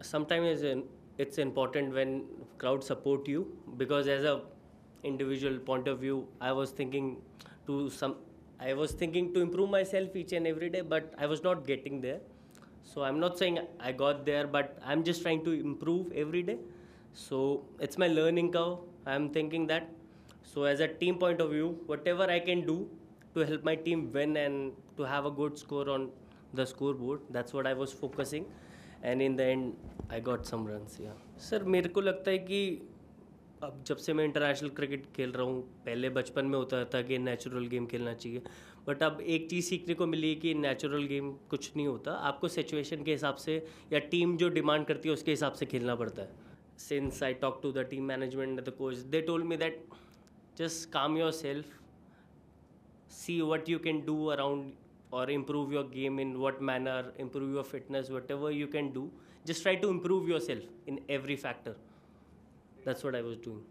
sometimes it's important when crowd support you because as a individual point of view i was thinking to some i was thinking to improve myself each and every day but i was not getting there. So i'm not saying i got there but i'm just trying to improve every day. So it's my learning curve. I'm thinking that. So as a team point of view whatever i can do to help my team win and to have a good score on the scoreboard that's what i was focusing and in the end I got some runs, yeah. Sir मेरे को लगता है कि अब जब से मैं international cricket खेल रहा हूँ, पहले बचपन में होता था कि नेचुरल गेम खेलना चाहिए। बट अब एक चीज़ सीखने को मिली है कि नेचुरल गेम कुछ नहीं होता। आपको सिचुएशन के हिसाब से या टीम जो डिमांड करती है, उसके हिसाब से खेलना पड़ता है। Since I talk to the team management the coach they told me that just calm yourself see what you can do around or improve your game in what manner improve your fitness whatever you can do just try to improve yourself in every factor. That's what i was doing